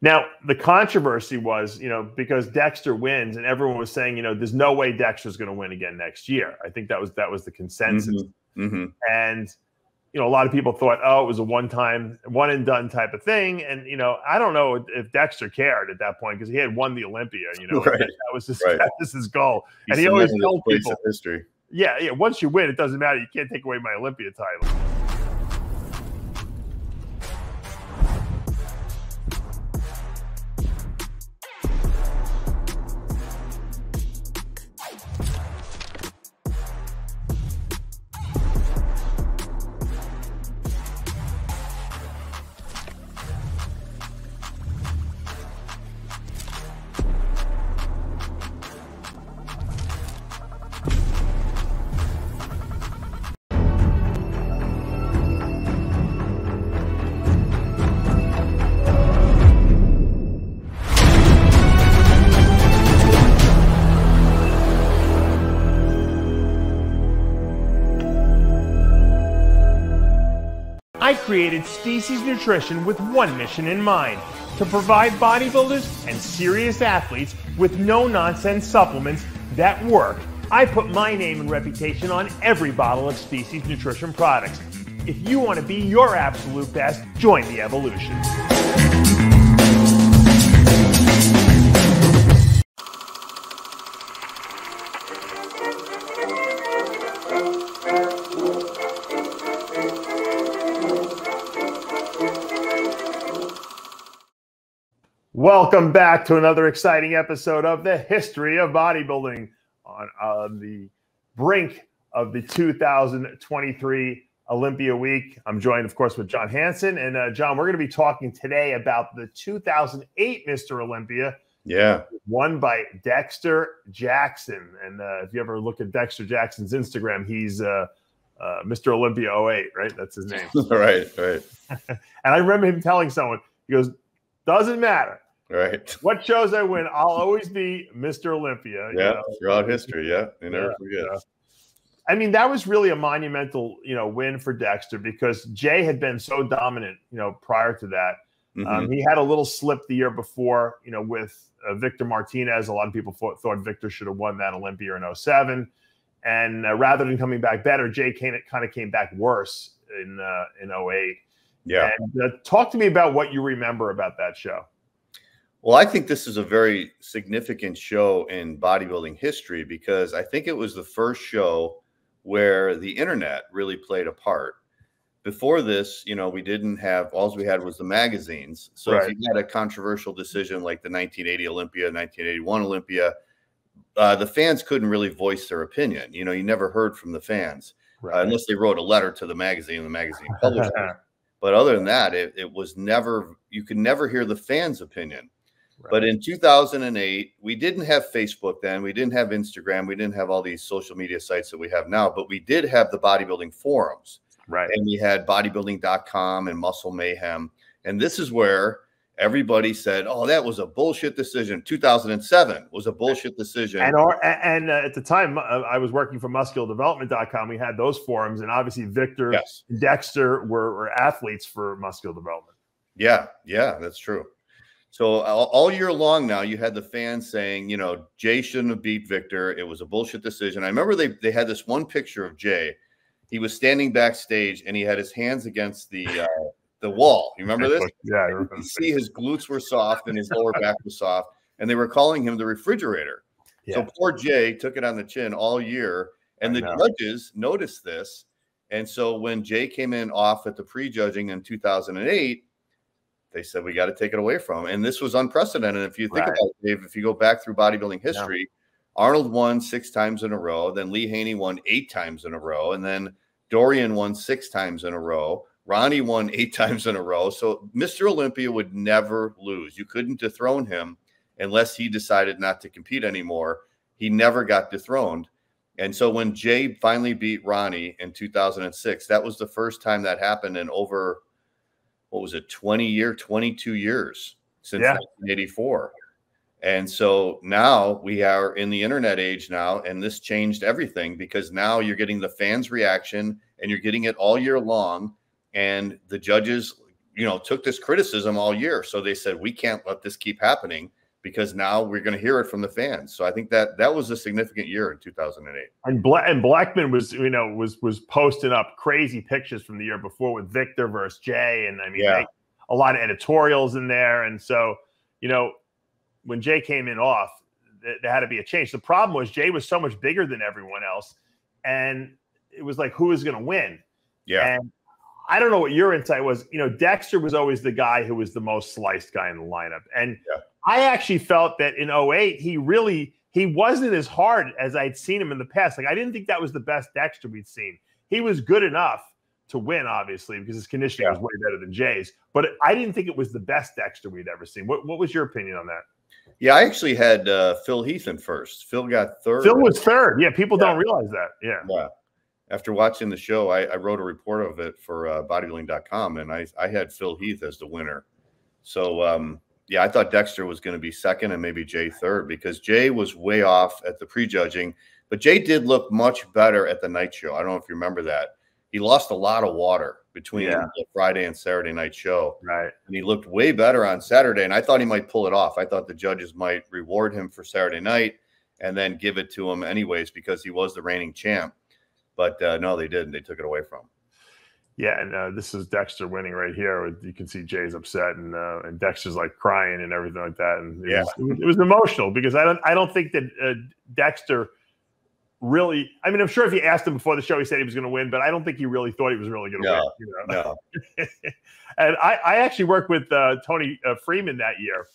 Now, the controversy was, you know, because Dexter wins, and everyone was saying, you know, there's no way Dexter's going to win again next year. I think that was that was the consensus. Mm-hmm. Mm-hmm. And you know, a lot of people thought, oh, it was a one-time, one and done type of thing. And you know, I don't know if Dexter cared at that point because he had won the Olympia. You know, right. that, was his right. that was his goal, and he always told people, history. Yeah, yeah. Once you win, it doesn't matter. You can't take away my Olympia title. Created Species Nutrition with one mission in mind to provide bodybuilders and serious athletes with no nonsense supplements that work. I put my name and reputation on every bottle of Species Nutrition products. If you want to be your absolute best, join the evolution. Welcome back to another exciting episode of the history of bodybuilding on, on the brink of the 2023 Olympia week. I'm joined, of course, with John Hansen. And uh, John, we're going to be talking today about the 2008 Mr. Olympia. Yeah. Won by Dexter Jackson. And uh, if you ever look at Dexter Jackson's Instagram, he's uh, uh Mr. Olympia 08, right? That's his name. right, right. and I remember him telling someone, he goes, doesn't matter. Right. What shows I win, I'll always be Mr. Olympia. Yeah, know? throughout history. Yeah, you never yeah, forget. Yeah. I mean, that was really a monumental, you know, win for Dexter because Jay had been so dominant, you know, prior to that. Um, mm-hmm. Um, he had a little slip the year before, you know, with uh, Victor Martinez. A lot of people thought, thought Victor should have won that Olympia in 07. And uh, rather than coming back better, Jay came, it kind of came back worse in uh, in 08. Yeah. And, uh, talk to me about what you remember about that show. Well, I think this is a very significant show in bodybuilding history because I think it was the first show where the internet really played a part. Before this, you know, we didn't have all we had was the magazines. So right. if you had a controversial decision like the 1980 Olympia, 1981 Olympia, uh, the fans couldn't really voice their opinion. You know, you never heard from the fans uh, right. uh, unless they wrote a letter to the magazine. The magazine published it. But other than that, it, it was never you could never hear the fans' opinion. But in 2008, we didn't have Facebook then. We didn't have Instagram. We didn't have all these social media sites that we have now, but we did have the bodybuilding forums. Right. And we had bodybuilding.com and Muscle Mayhem. And this is where everybody said, "Oh, that was a bullshit decision." 2007 was a bullshit decision. And our, and uh, at the time, uh, I was working for MuscularDevelopment.com. We had those forums, and obviously Victor, yes. Dexter were, were athletes for Muscular Development. Yeah, yeah, that's true. So all year long now, you had the fans saying, you know, Jay shouldn't have beat Victor. It was a bullshit decision. I remember they they had this one picture of Jay. He was standing backstage and he had his hands against the uh, the wall. You remember this? Yeah, I remember. You see his glutes were soft and his lower back was soft, and they were calling him the refrigerator. Yeah. So poor Jay took it on the chin all year, and the judges noticed this. And so when Jay came in off at the pre-judging in 2008 they said we got to take it away from him. And this was unprecedented. If you think right. about it, Dave, if you go back through bodybuilding history, yeah. Arnold won six times in a row. Then Lee Haney won eight times in a row. And then Dorian won six times in a row. Ronnie won eight times in a row. So Mr. Olympia would never lose. You couldn't dethrone him unless he decided not to compete anymore. He never got dethroned. And so when Jay finally beat Ronnie in 2006, that was the first time that happened in over what was it 20 year 22 years since yeah. 1984 and so now we are in the internet age now and this changed everything because now you're getting the fans reaction and you're getting it all year long and the judges you know, took this criticism all year. So they said, we can't let this keep happening because now we're going to hear it from the fans. So I think that that was a significant year in 2008. And, Bla- and Blechman was, you know, was was posting up crazy pictures from the year before with Victor versus Jay, and I mean, yeah. they, a lot of editorials in there. And so, you know, when Jay came in off, there had to be a change. The problem was Jay was so much bigger than everyone else, and it was like who is going to win? Yeah. And I don't know what your insight was. You know, Dexter was always the guy who was the most sliced guy in the lineup. And yeah. I actually felt that in 08, he really he wasn't as hard as I'd seen him in the past. Like I didn't think that was the best Dexter we'd seen. He was good enough to win, obviously, because his conditioning yeah. was way better than Jay's. But I didn't think it was the best Dexter we'd ever seen. What, what was your opinion on that? Yeah, I actually had uh, Phil Heath in first. Phil got third. Phil was third. Yeah, people yeah. don't realize that. Yeah. Yeah after watching the show, I, I wrote a report of it for uh, bodybuilding.com and I, I had Phil Heath as the winner. So, um, yeah, I thought Dexter was going to be second and maybe Jay third because Jay was way off at the prejudging, but Jay did look much better at the night show. I don't know if you remember that. He lost a lot of water between yeah. the Friday and Saturday night show. Right. And he looked way better on Saturday. And I thought he might pull it off. I thought the judges might reward him for Saturday night and then give it to him anyways because he was the reigning champ. But uh, no, they didn't. They took it away from him. Yeah, and uh, this is Dexter winning right here. You can see Jay's upset, and uh, and Dexter's like crying and everything like that. And it, yeah. was, it, was, emotional because I don't I don't think that uh, Dexter really. I mean, I'm sure if you asked him before the show, he said he was going to win, but I don't think he really thought he was really going to no, win. You know? No. and I, I actually worked with uh, Tony uh, Freeman that year,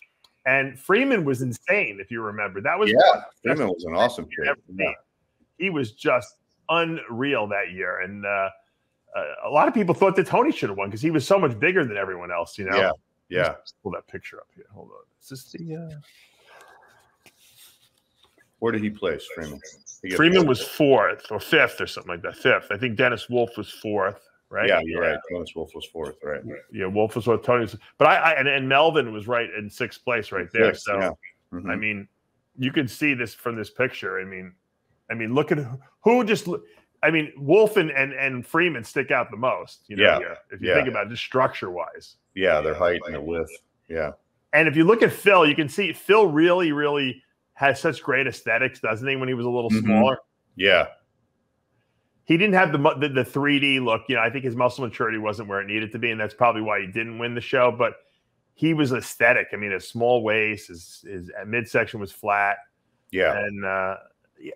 and Freeman was insane. If you remember, that was yeah, Freeman was an awesome kid. Yeah. He was just unreal that year. And uh, uh, a lot of people thought that Tony should have won because he was so much bigger than everyone else, you know? Yeah. Yeah. Pull that picture up here. Hold on. Is this the. Uh... Where did he place, Freeman? Freeman was fourth or fifth or something like that. Fifth. I think Dennis Wolf was fourth, right? Yeah, you're yeah. right. Dennis Wolf was fourth, right? Yeah, Wolf was fourth. Tony's, but I, I and, and, Melvin was right in sixth place right there. Sixth, so, yeah. mm-hmm. I mean, you can see this from this picture. I mean, I mean, look at who just. I mean, Wolf and, and, and Freeman stick out the most. You know, yeah. if you yeah. think about it, just structure wise. Yeah, their height and their width. Yeah. And if you look at Phil, you can see Phil really, really has such great aesthetics, doesn't he? When he was a little mm-hmm. smaller. Yeah. He didn't have the, the the 3D look. You know, I think his muscle maturity wasn't where it needed to be, and that's probably why he didn't win the show. But he was aesthetic. I mean, his small waist, his his midsection was flat. Yeah. And uh,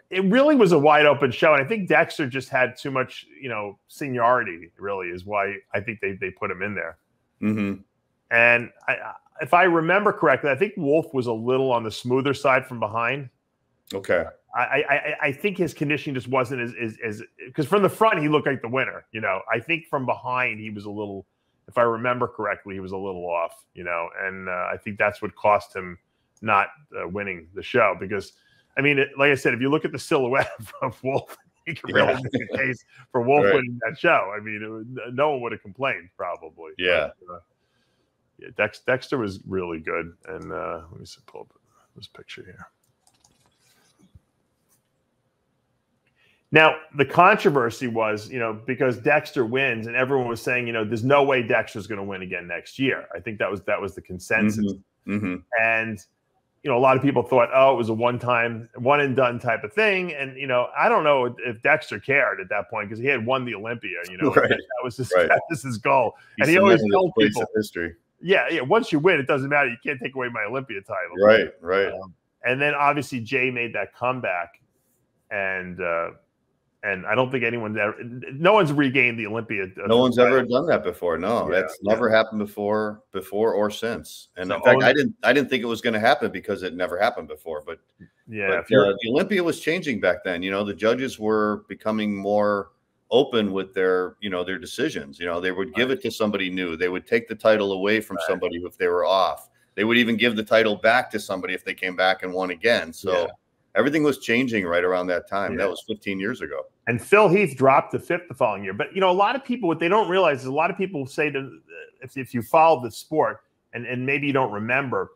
it really was a wide open show. And I think Dexter just had too much, you know, seniority, really, is why I think they, they put him in there. Mm-hmm. And I, if I remember correctly, I think Wolf was a little on the smoother side from behind. Okay. I, I, I think his conditioning just wasn't as as because from the front he looked like the winner. You know, I think from behind he was a little, if I remember correctly, he was a little off. You know, and uh, I think that's what cost him not uh, winning the show because I mean, it, like I said, if you look at the silhouette of Wolf, you can really yeah. case for Wolf right. winning that show. I mean, was, no one would have complained, probably. Yeah. But, uh, yeah, Dex, Dexter was really good. And uh, let me see, pull up this picture here. Now, the controversy was, you know, because Dexter wins, and everyone was saying, you know, there's no way Dexter's going to win again next year. I think that was that was the consensus. Mm-hmm. Mm-hmm. And you know, a lot of people thought, oh, it was a one time, one and done type of thing. And, you know, I don't know if Dexter cared at that point because he had won the Olympia, you know, right. that, was his, right. that was his goal. He and he always told people, history. Yeah, yeah. Once you win, it doesn't matter. You can't take away my Olympia title. Right, right. Um, and then obviously Jay made that comeback. And, uh, and I don't think anyone ever, no one's regained the Olympia. Uh, no one's ever done that before. No, yeah, that's never yeah. happened before, before or since. And so in fact, I didn't, I didn't think it was going to happen because it never happened before. But yeah, but, uh, the Olympia was changing back then. You know, the judges were becoming more open with their, you know, their decisions. You know, they would give right. it to somebody new. They would take the title away from right. somebody if they were off. They would even give the title back to somebody if they came back and won again. So. Yeah everything was changing right around that time. Yeah. That was 15 years ago. And Phil Heath dropped the fifth the following year. But you know, a lot of people, what they don't realize is a lot of people say to if, if you follow the sport and, and maybe you don't remember,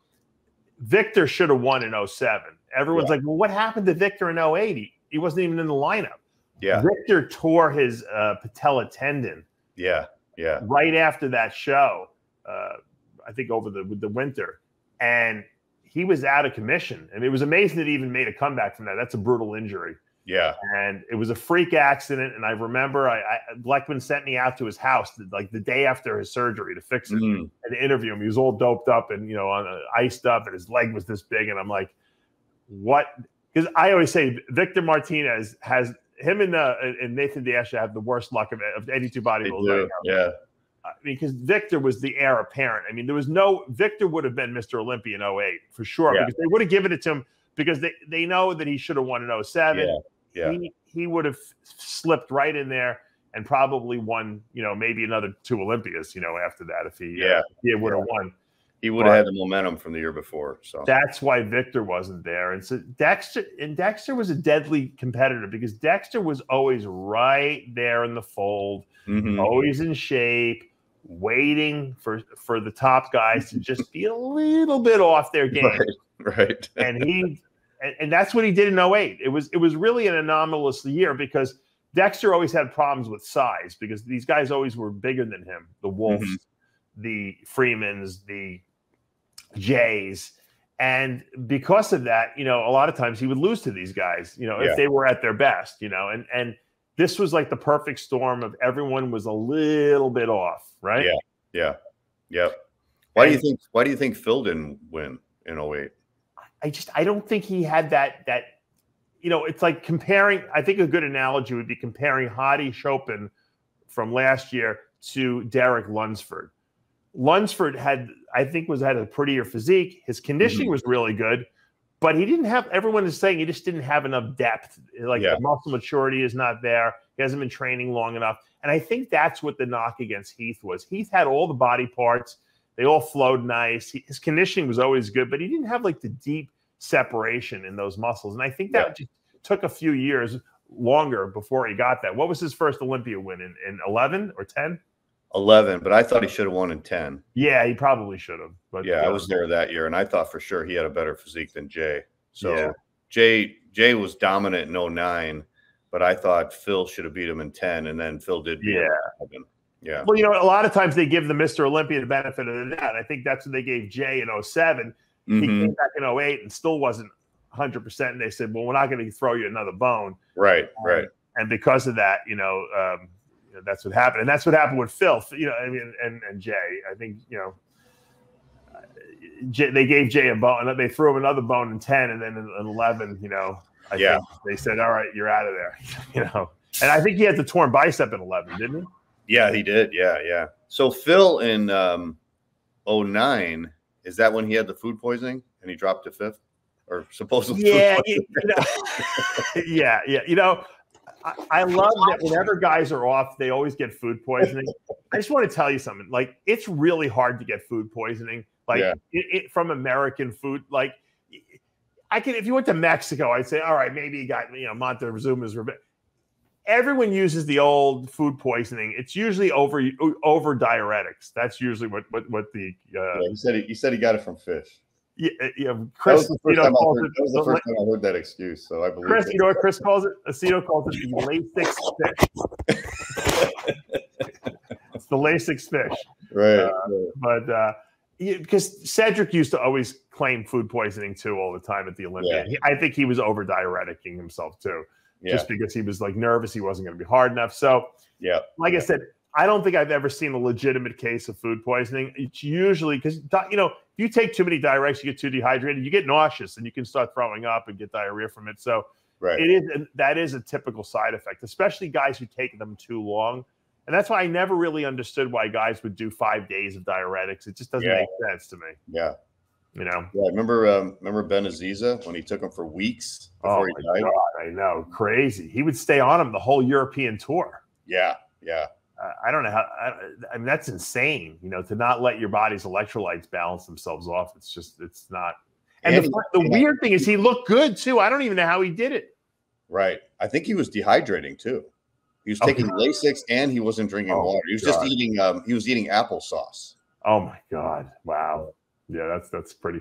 Victor should have won in 07. Everyone's yeah. like, well, what happened to Victor in 08? He, he wasn't even in the lineup. Yeah. Victor tore his uh, patella tendon. Yeah. Yeah. Right after that show. uh, I think over the with the winter, and he was out of commission. And it was amazing that he even made a comeback from that. That's a brutal injury. Yeah. And it was a freak accident. And I remember I, I Blechman sent me out to his house like the day after his surgery to fix it mm. and interview him. He was all doped up and, you know, on, uh, iced up and his leg was this big. And I'm like, what? Because I always say Victor Martinez has him and, uh, and Nathan Asha have the worst luck of, of any two bodybuilders. yeah. I mean, because Victor was the heir apparent. I mean, there was no Victor would have been Mr. Olympia in 08 for sure yeah. because they would have given it to him because they, they know that he should have won in 07. Yeah. yeah. He, he would have slipped right in there and probably won, you know, maybe another two Olympias, you know, after that if he, yeah. Uh, he would have won. He would have had the momentum from the year before. So that's why Victor wasn't there. And so Dexter and Dexter was a deadly competitor because Dexter was always right there in the fold, mm-hmm. always in shape waiting for for the top guys to just be a little bit off their game. Right. right. and he and, and, that's what he did in 08. It was it was really an anomalous year because Dexter always had problems with size because these guys always were bigger than him. The Wolves, mm-hmm. the Freemans, the Jays. And because of that, you know, a lot of times he would lose to these guys, you know, yeah. if they were at their best, you know, and and this was like the perfect storm of everyone was a little bit off, right? Yeah, yeah, yeah. Why and, do you think? Why do you think Phil didn't win in 08? I just I don't think he had that that. You know, it's like comparing. I think a good analogy would be comparing Hadi Choopan from last year to Derek Lunsford. Lunsford had, I think, was had a prettier physique. His conditioning mm-hmm. was really good, but he didn't have everyone is saying he just didn't have enough depth. Like yeah. the muscle maturity is not there. He hasn't been training long enough. And i think that's what the knock against heath was. Heath had all the body parts. They all flowed nice. He, his conditioning was always good but he didn't have like the deep separation in those muscles. And i think that yeah. just took a few years longer before he got that. What was his first olympia win in, in 11 or 10 11, but I thought he should have won in 10. Yeah, he probably should have. But yeah, I was there that year, and I thought for sure he had a better physique than Jay. So yeah. Jay Jay was dominant in 09, but I thought Phil should have beat him in 10, and then Phil did yeah. Him. Yeah. Well, you know, a lot of times they give the Mr. Olympia the benefit of the doubt. I think that's what they gave Jay in 7 mm-hmm. He came back in 08 and still wasn't 100%. And they said, well, we're not going to throw you another bone. Right, right. And because of that, you know, um, you know, that's what happened, and that's what happened with Phil. You know, I mean, and and Jay. I think you know, Jay, they gave Jay a bone. And they threw him another bone in ten, and then in, eleven, you know, I yeah, they said, "All right, you're out of there." you know, and I think he had the torn bicep in eleven, didn't he? Yeah, he did. Yeah, yeah. So Phil in um, 09, is that when he had the food poisoning and he dropped to fifth? Or supposedly, yeah, you know, yeah, yeah. You know, I, I love that whenever guys are off, they always get food poisoning. I just want to tell you something. Like, it's really hard to get food poisoning. Like, yeah. it, it, from American food. Like, I can if you went to Mexico, I'd say, all right, maybe you got you know Montezuma's revenge. Everyone uses the old food poisoning. It's usually over over diuretics. That's usually what what what the. Uh, yeah, he said he, he said he got it from fish. Yeah, yeah. Chris, that was the first, time, I heard, the first time I heard that excuse, so I believe. Chris, you know what Chris calls it? Aceto calls it the Lasix fish. it's the Lasix fish, right? Uh, right. But uh, because Cedric used to always claim food poisoning too all the time at the Olympia. Yeah. I think he was over diureticing himself too, yeah. just because he was like nervous he wasn't going to be hard enough. So, yeah, like I said, I don't think I've ever seen a legitimate case of food poisoning. It's usually because you know if you take too many diuretics, you get too dehydrated, you get nauseous, and you can start throwing up and get diarrhea from it. So right. it is that is a typical side effect, especially guys who take them too long. And that's why I never really understood why guys would do five days of diuretics. It just doesn't yeah. make sense to me. Yeah. You know. Yeah. Remember, um, remember Benaziza when he took them for weeks before oh he died. God, I know, crazy. He would stay on him the whole European tour. Yeah. Yeah. I don't know how. I, I, mean, that's insane. You know, to not let your body's electrolytes balance themselves off. It's just, it's not. And, and the, the weird thing is, he looked good too. I don't even know how he did it. Right. I think he was dehydrating too. He was taking oh, Lasix and he wasn't drinking oh, water. He was God. just eating. Um, he was eating applesauce. Oh my God! Wow. Yeah, that's that's pretty.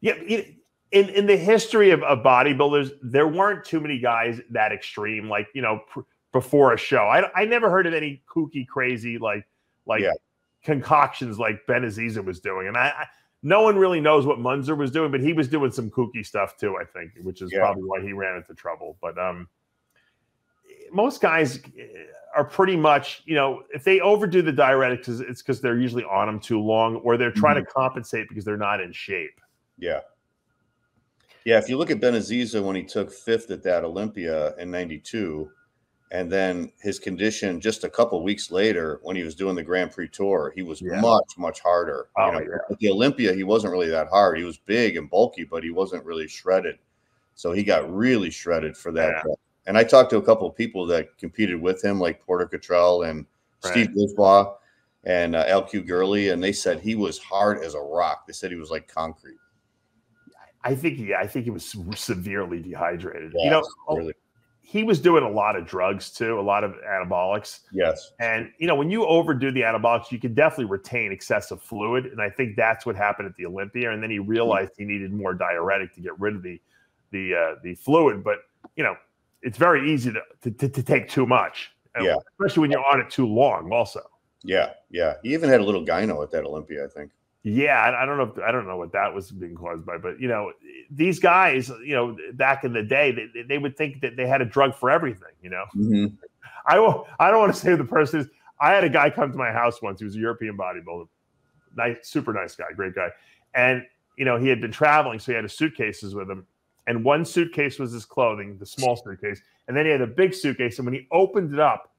Yeah. in in the history of, of bodybuilders, there weren't too many guys that extreme. Like you know. Pr- before a show. I, I never heard of any kooky, crazy like like yeah. concoctions like Benaziza was doing. And I, I, no one really knows what Munzer was doing, but he was doing some kooky stuff too, I think, which is yeah. probably why he ran into trouble. But um, most guys are pretty much, you know, if they overdo the diuretics, it's because they're usually on them too long or they're trying mm-hmm. to compensate because they're not in shape. Yeah. Yeah. If you look at Benaziza when he took fifth at that Olympia in 92, and then his condition just a couple weeks later when he was doing the Grand Prix Tour, he was yeah. much, much harder. Oh, you know, yeah. At the Olympia, he wasn't really that hard. He was big and bulky, but he wasn't really shredded. So he got really shredded for that. Yeah. And I talked to a couple of people that competed with him, like Porter Cottrell and right. Steve Brisbois and uh, Alq Gurley, and they said he was hard as a rock. They said he was like concrete. I think he I think he was severely dehydrated. you know, really he was doing a lot of drugs too, a lot of anabolics. Yes. And you know, when you overdo the anabolics, you can definitely retain excessive fluid. And I think that's what happened at the Olympia. And then he realized he needed more diuretic to get rid of the the uh, the fluid. But you know, it's very easy to to, to take too much. Yeah. Especially when you're on it too long, also. Yeah, yeah. He even had a little gyno at that Olympia, I think. Yeah, I don't know. If, I don't know what that was being caused by, but you know, these guys, you know, back in the day, they, they would think that they had a drug for everything. You know, mm-hmm. I will. I don't want to say who the person is. I had a guy come to my house once. He was a European bodybuilder, nice, super nice guy, great guy, and you know, he had been traveling, so he had his suitcases with him, and one suitcase was his clothing, the small suitcase, and then he had a big suitcase, and when he opened it up,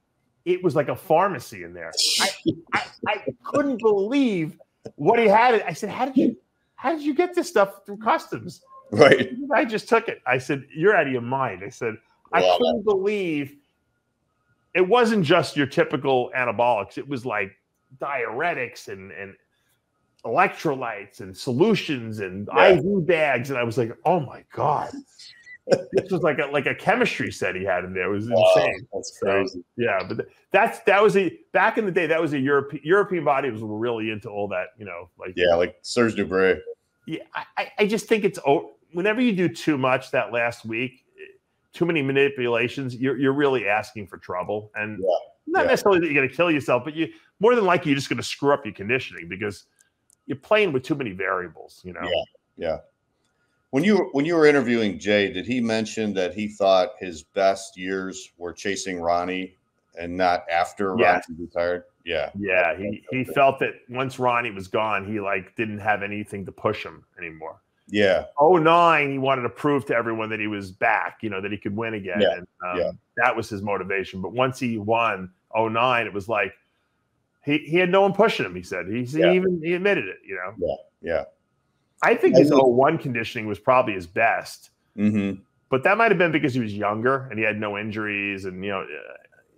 it was like a pharmacy in there. I, I, I couldn't believe what he had. I said, "How did you? How did you get this stuff through customs?" Right. I just took it. I said, "You're out of your mind." I said, "I couldn't believe it wasn't just your typical anabolics. It was like diuretics and and electrolytes and solutions and yeah. IV bags." And I was like, "Oh my god." This was like a like a chemistry set he had in there. It was wow, insane. That's crazy. So, yeah, but that's that was a back in the day. That was a European European body was really into all that. You know, like yeah, like Serge Nubret. Yeah, I, I just think it's whenever you do too much that last week, eh, too many manipulations, you're you're really asking for trouble, and yeah, not yeah. necessarily that you're going to kill yourself, but you more than likely you're just going to screw up your conditioning because you're playing with too many variables. You know. Yeah. Yeah. When you when you were interviewing Jay, did he mention that he thought his best years were chasing Ronnie and not after yeah. Ronnie retired? Yeah. Yeah. He he felt that once Ronnie was gone, he like didn't have anything to push him anymore. Yeah. Oh nine, he wanted to prove to everyone that he was back, you know, that he could win again. Yeah. And um, yeah. that was his motivation. But once he won oh nine, it was like he, he had no one pushing him, he said. He, he yeah. even he admitted it, you know. Yeah. Yeah. I think his 01 conditioning was probably his best. Mm-hmm. But that might have been because he was younger and he had no injuries. And, you know,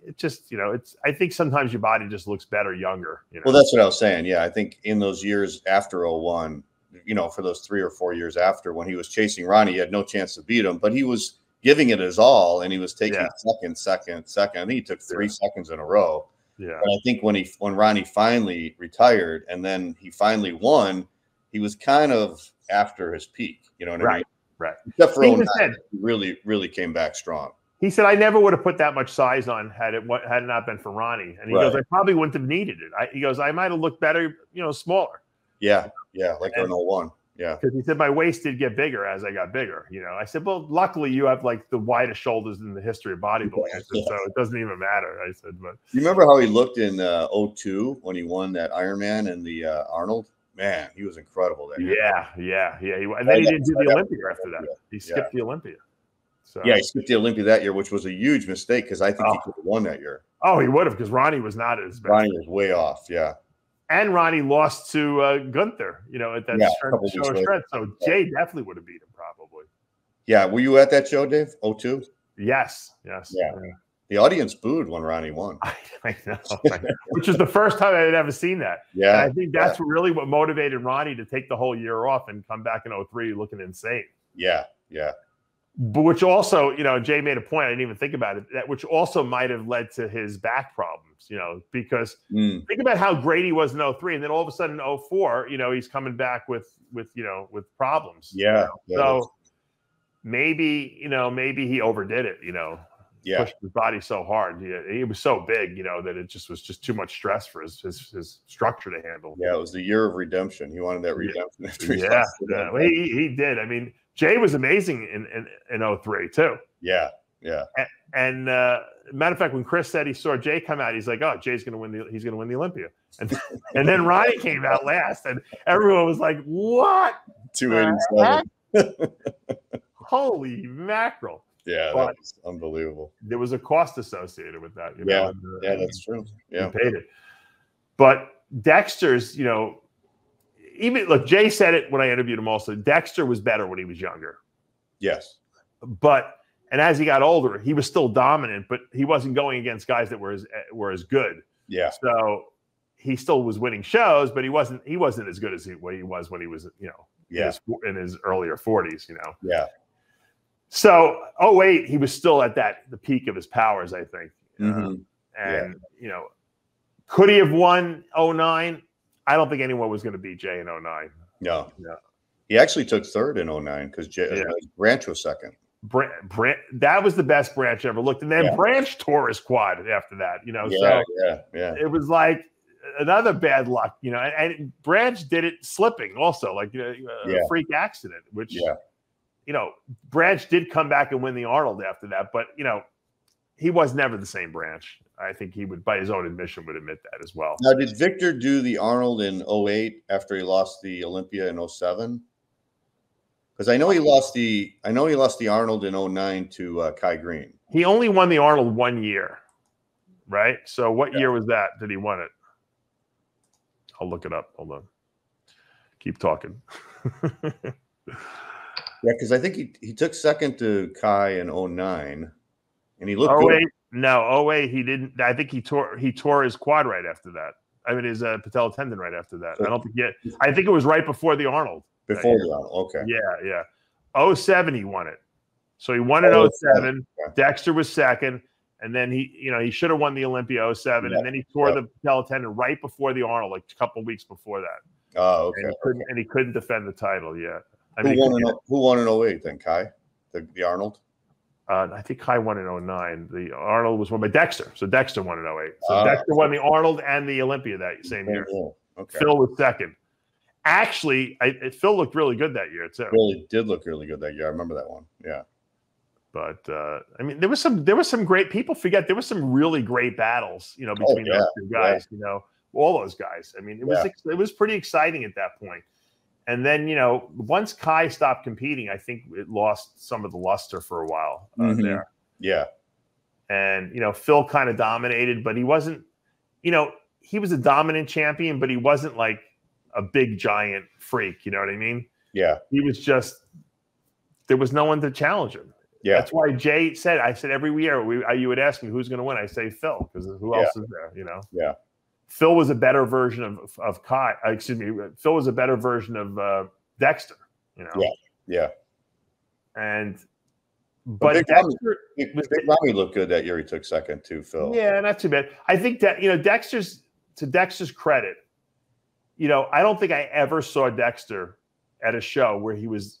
it just, you know, it's, I think sometimes your body just looks better younger. You know? Well, that's what I was saying. Yeah. I think in those years after 01, you know, for those three or four years after when he was chasing Ronnie, he had no chance to beat him, but he was giving it his all and he was taking yeah. second, second, second. I think he took three yeah. seconds in a row. Yeah. But I think when he when Ronnie finally retired and then he finally won, he was kind of after his peak. You know what right, I mean? Right. Except for he said, he really, really came back strong. He said, "I never would have put that much size on had it had it not been for Ronnie." And he right. goes, "I probably wouldn't have needed it." I, he goes, "I might have looked better, you know, smaller." Yeah, yeah, like an 01. Yeah. Because he said my waist did get bigger as I got bigger. You know, I said, well, luckily you have like the widest shoulders in the history of bodybuilding. I said, so it doesn't even matter. I said, but you remember how he looked in uh, 02 when he won that Ironman and the uh, Arnold? Man, he was incredible there. Yeah, yeah, yeah. He, and then he didn't do the Olympia after that. He skipped yeah. the Olympia. So. Yeah, he skipped the Olympia that year, which was a huge mistake because I think oh. he could have won that year. Oh, he would have because Ronnie was not as best. Ronnie was way off. Yeah. And Ronnie lost to uh, Gunter, you know, at that yeah, show strength. So Jay definitely would have beat him probably. Yeah. Were you at that show, Dave? 02? Yes. Yes. Yeah. yeah. The audience booed when Ronnie won. I, I know, which is the first time I had ever seen that. Yeah, and I think that's yeah. really what motivated Ronnie to take the whole year off and come back in 03 looking insane. Yeah, yeah. But which also, you know, Jay made a point. I didn't even think about it. That which also might have led to his back problems. You know, because mm. think about how great he was in 03, and then all of a sudden 04, you know, he's coming back with with you know with problems. Yeah. You know? yeah so maybe you know maybe he overdid it. You know, yeah. pushed his body so hard. He, he, was so big, you know, that it just was just too much stress for his his, his structure to handle. Yeah, it was the year of redemption. He wanted that redemption. Yeah, yeah. Well, he, he did. I mean, Jay was amazing in in, in 03 too. Yeah, yeah. And, and uh, matter of fact, when Chris said he saw Jay come out, he's like, "Oh, Jay's going to win the he's going to win the Olympia," and and then Ronnie came out last, and everyone was like, "What?" Two eighty seven. Holy mackerel! Yeah, But- that's unbelievable. There was a cost associated with that. You Yeah, know, and, uh, Yeah, that's true. Yeah, paid it. But Dexter's, you know, even look, Jay said it when I interviewed him. Also, Dexter was better when he was younger, yes, but and as he got older, he was still dominant, but he wasn't going against guys that were as were as good. yeah, So he still was winning shows, but he wasn't he wasn't as good as he, what he was when he was you know in, yeah, his, in his earlier forties. You know, yeah. So oh wait, he was still at that the peak of his powers, I think. Mhm. And you know, could he have won 09? I don't think anyone was going to beat Jay in 09. No, Yeah. He actually took third in 09 because Yeah. Branch was second. Branch, Branch, that was the best Branch ever looked, and then Yeah. Branch tore his quad after that. You know, Yeah, so yeah, yeah. it was like another bad luck. You know, and, and Branch did it slipping also, like you know, a Yeah. freak accident, which Yeah. You know, Branch did come back and win the Arnold after that, but you know, he was never the same Branch. I think he would, by his own admission, would admit that as well. Now, did Victor do the Arnold in 08 after he lost the Olympia in 07? Because I know he lost the I know he lost the Arnold in 09 to uh, Kai Greene. He only won the Arnold one year, right? So what Yeah. year was that? Did he win it? I'll look it up. Hold on. Keep talking. Yeah, because I think he, he took second to Kai in 09 and he looked oh good. wait, no, oh wait, he didn't. I think he tore he tore his quad right after that. I mean his uh, patella tendon right after that. I don't think yet. I think it was right before the Arnold. before the Arnold. Okay. Yeah, yeah. 07 he won it. So he won in Oh, 07. yeah. Dexter was second. And then he, you know, he should have won the Olympia 07. Yeah, And then he tore the patella tendon right before the Arnold, like a couple weeks before that. Oh, And, okay. he couldn't, and he couldn't defend the title yet. I Who mean, won in who won in 08 then? Kai? The, the Arnold? uh, I think Kai won in 09. The Arnold was won by Dexter. So Dexter won in 08. So Ah. Dexter won the Arnold and the Olympia that same year. Oh, okay. Phil was second. Actually, I, Phil looked really good that year too. really did look really good that year. I remember that one. Yeah. But uh, I mean, there was some there was some great people. Forget there was some really great battles, you know, between Oh, yeah, those two guys. You know, all those guys. I mean, it was Yeah. it was pretty exciting at that point. And then you know, once Kai stopped competing, I think it lost some of the luster for a while uh, Mhm. there. Yeah. And you know, Phil kind of dominated, but he wasn't. You know, he was a dominant champion, but he wasn't like a big giant freak. You know what I mean? Yeah. He was just there was no one to challenge him. Yeah. That's why Jay said, I said every year we, you would ask me who's going to win. I say Phil because who Yeah. else is there? You know. Yeah. Phil was a better version of of Kai. uh, excuse me. Phil was a better version of uh, Dexter. You know. Yeah. Yeah. And but Big Dexter, Big, Big looked good that year. He took second too, Phil. yeah, not too bad. I think that you know Dexter's to Dexter's credit. You know, I don't think I ever saw Dexter at a show where he was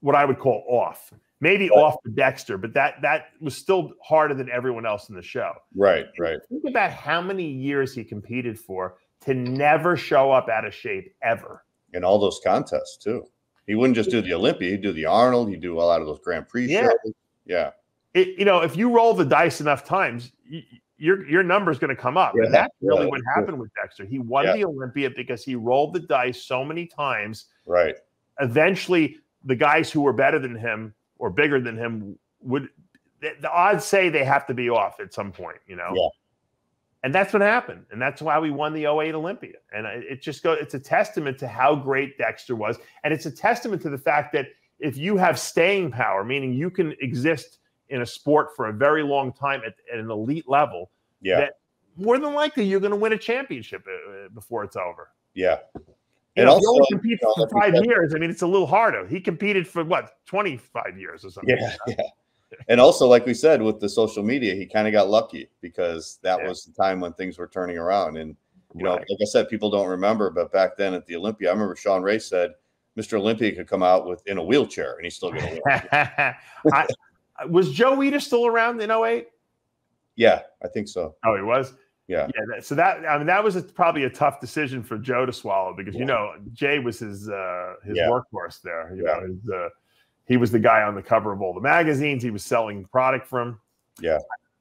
what I would call off. Maybe Right. off the Dexter, but that that was still harder than everyone else in the show. Right. Right. Think about how many years he competed for to never show up out of shape ever. In all those contests too. He wouldn't just do the Olympia. He'd do the Arnold. He'd do a lot of those Grand Prix Yeah. shows. Yeah. It, you know, if you roll the dice enough times, y your your number is going to come up, Yeah, and that's really yeah, what happened with Dexter. He won Yeah. the Olympia because he rolled the dice so many times. Right. Eventually, the guys who were better than him or bigger than him would. The, odds say they have to be off at some point. You know. Yeah. And that's what happened, and that's why we won the 08 Olympia. And it just go. It's a testament to how great Dexter was, and it's a testament to the fact that if you have staying power, meaning you can exist in a sport for a very long time at, at an elite level, Yeah. that more than likely you're going to win a championship uh, before it's over. yeah. You And know, if you also, compete you for five years, I mean, it's a little harder. He competed for what, 25 years or something. Yeah. Yeah. And also, like we said, with the social media, he kind of got lucky because that Yeah. was the time when things were turning around. And you know, like I said, people don't remember, but back then at the Olympia, I remember Shawn Ray said Mr. Olympia could come out with in a wheelchair and he's still going to win. Was Joe Weider still around in 08? Yeah, I think so. Oh, he was. Yeah. Yeah. So that I mean that was a, probably a tough decision for Joe to swallow because yeah. you know Jay was his uh, his yeah. workhorse there. You yeah. know, his, uh, he was the guy on the cover of all the magazines. He was selling product from. Yeah.